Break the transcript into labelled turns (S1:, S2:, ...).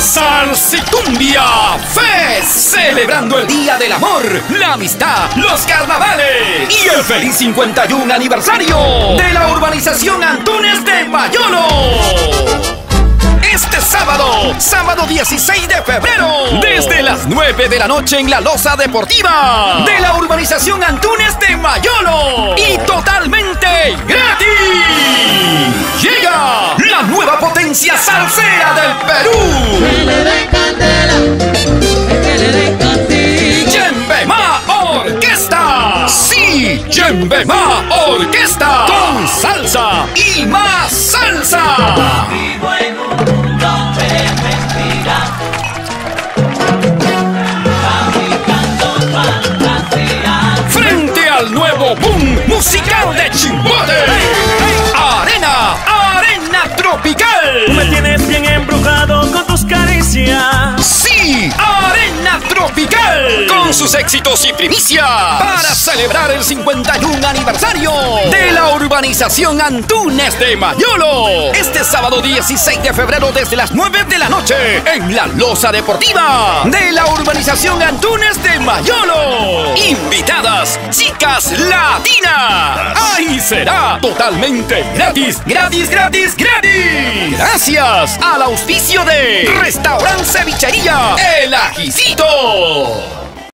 S1: Salsitumbia Fest, celebrando el Día del Amor, la amistad, los carnavales y el feliz 51 aniversario de la urbanización Antunes de Mayolo. Este sábado, sábado 16 de febrero, desde las 9 de la noche en la Loza Deportiva de la urbanización Antunes de Mayolo potencia salsera del Perú.
S2: Que le den candela, que le den cantillo.
S1: Yembema Orquesta. Sí, Yembema Orquesta. Con salsa y más salsa.
S2: Vivo en un mundo de mentiras.
S1: Frente al nuevo boom musical de Chimbote. Sus éxitos y primicias. Para celebrar el 51 aniversario de la urbanización Antunes de Mayolo. Este sábado 16 de febrero desde las 9 de la noche en la Loza Deportiva de la urbanización Antunes de Mayolo. Invitadas, chicas latinas. Ahí será totalmente gratis, gratis, gratis, gratis. Gracias al auspicio de Restaurant Cevichería El Ajicito.